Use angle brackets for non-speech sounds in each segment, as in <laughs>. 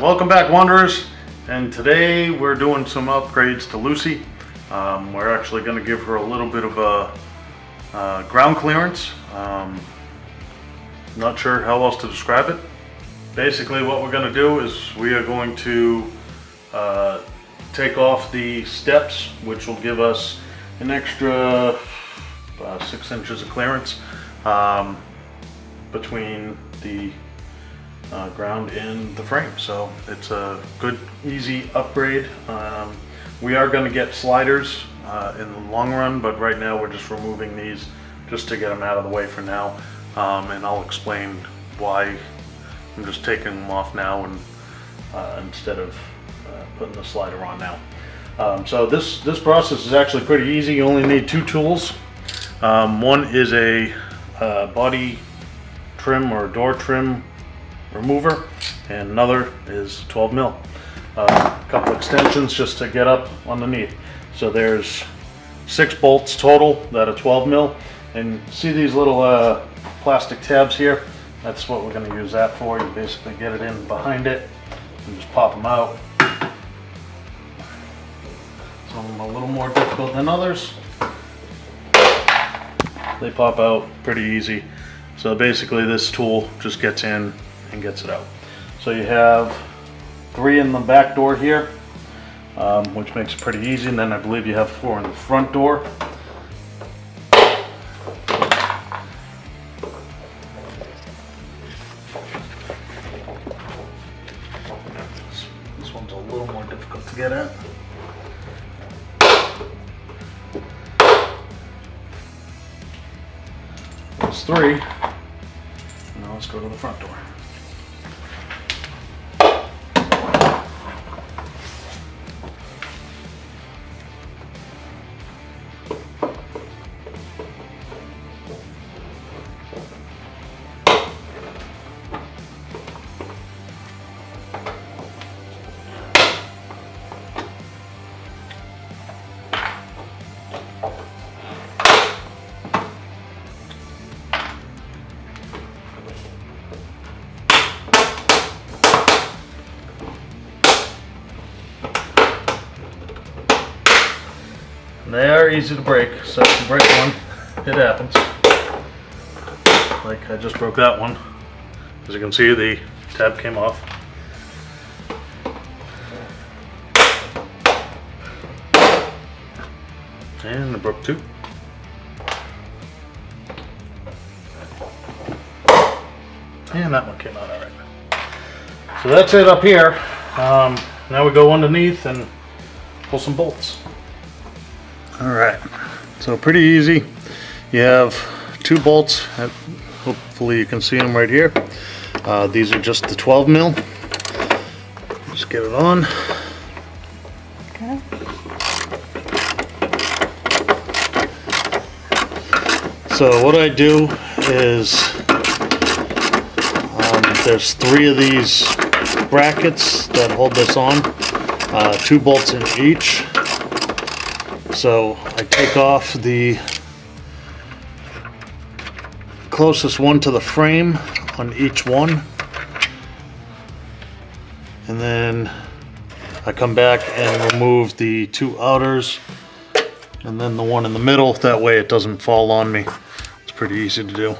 welcome back Wanderers. And today we're doing some upgrades to Lucy. Um, we're actually going to give her a little bit of a uh, ground clearance. Um, not sure how else to describe it. Basically what we're going to do is we are going to uh, take off the steps which will give us an extra uh, six inches of clearance um, between the uh, ground in the frame. So it's a good, easy upgrade. Um, we are going to get sliders uh, in the long run, but right now we're just removing these just to get them out of the way for now. Um, and I'll explain why I'm just taking them off now and uh, instead of uh, putting the slider on now. Um, so this, this process is actually pretty easy. You only need two tools. Um, one is a uh, body trim or door trim remover and another is 12 mil. A uh, couple extensions just to get up underneath. So there's six bolts total that are 12 mil and see these little uh, plastic tabs here? That's what we're going to use that for. You basically get it in behind it and just pop them out. Some of them a little more difficult than others. They pop out pretty easy. So basically this tool just gets in and gets it out. So you have three in the back door here, um, which makes it pretty easy. And then I believe you have four in the front door. This one's a little more difficult to get at. There's three. Now let's go to the front door. Easy to break, so if you break one, it happens. Like I just broke that one. As you can see, the tab came off. And I broke two. And that one came out alright. So that's it up here. Um, now we go underneath and pull some bolts. All right, so pretty easy. You have two bolts. Hopefully you can see them right here. Uh, these are just the 12 mil. Just get it on. Okay. So what I do is um, there's three of these brackets that hold this on. Uh, two bolts in each. So I take off the closest one to the frame on each one. And then I come back and remove the two outers and then the one in the middle. That way it doesn't fall on me. It's pretty easy to do.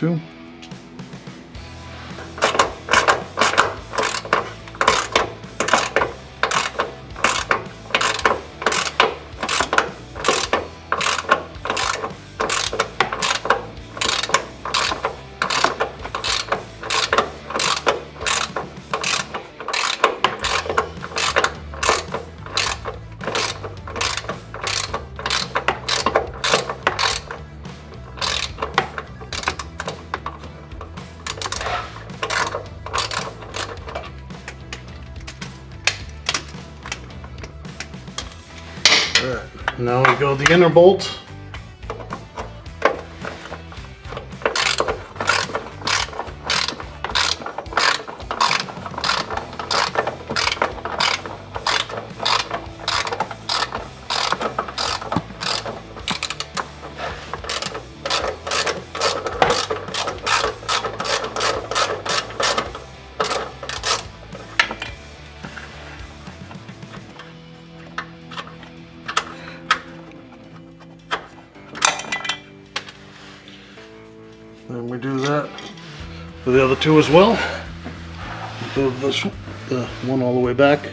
There's inner bolt. The other two as well. Move this the one all the way back.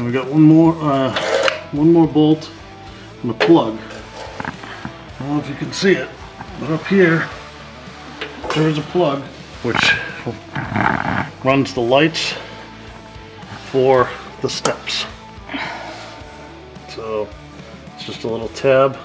And we got one more uh, one more bolt and a plug. I don't know if you can see it, but up here there is a plug which runs the lights for the steps. So it's just a little tab.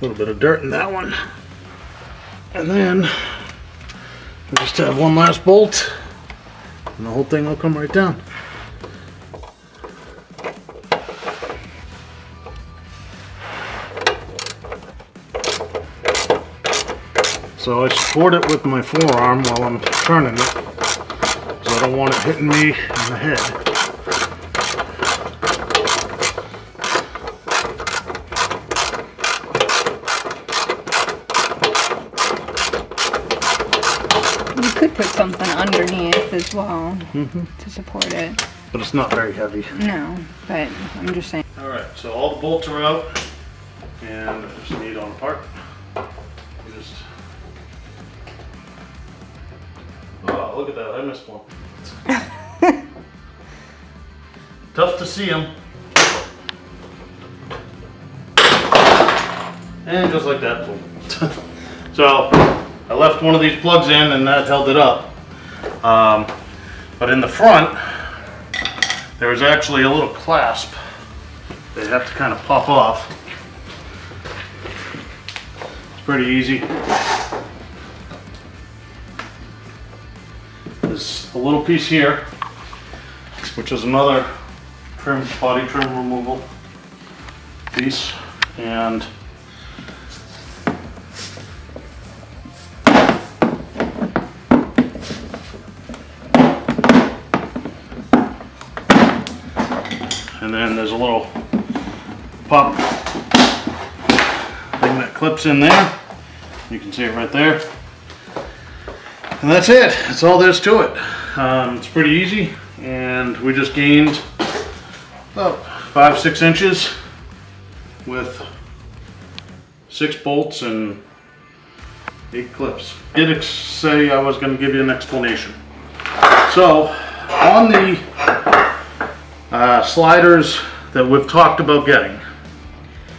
A little bit of dirt in that one. And then we just have one last bolt and the whole thing will come right down. So I support it with my forearm while I'm turning it. So I don't want it hitting me in the head. Put something underneath as well mm-hmm. to support it. But it's not very heavy. No, but I'm just saying. All right, so all the bolts are out, and I just need on part. You Just. Oh, look at that! I missed one. <laughs> Tough to see them. And just like that, boom. <laughs> so I left one of these plugs in, and that held it up. Um, but in the front, there is actually a little clasp they have to kind of pop off. It's pretty easy. There's a little piece here, which is another trim, body trim removal piece, and there's a little pop thing that clips in there. You can see it right there. And that's it. That's all there is to it. Um, it's pretty easy, and we just gained about five, six inches with six bolts and eight clips. Did ex- say I was going to give you an explanation. So, on the uh, sliders that we've talked about getting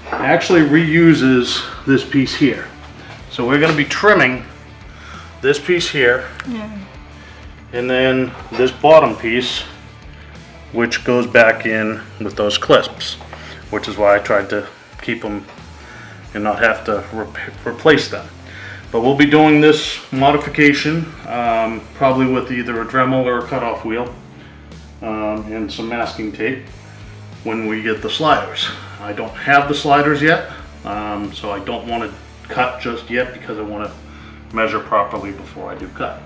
actually reuses this piece here. So we're going to be trimming this piece here Yeah. and then this bottom piece which goes back in with those clips. which is why I tried to keep them and not have to rep- replace them. But we'll be doing this modification, um, probably with either a Dremel or a cutoff wheel, um, and some masking tape when we get the sliders. I don't have the sliders yet, um, so I don't want to cut just yet because I want to measure properly before I do cut.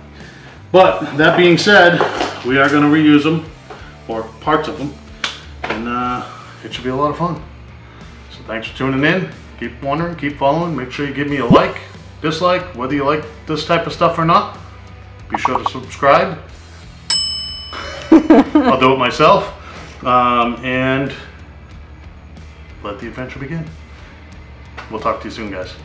But that being said, we are going to reuse them, or parts of them, and uh, it should be a lot of fun. So thanks for tuning in. Keep wondering, keep following. Make sure you give me a like, dislike, whether you like this type of stuff or not. Be sure to subscribe. <laughs> I'll do it myself. Um, and let the adventure begin. We'll talk to you soon, guys.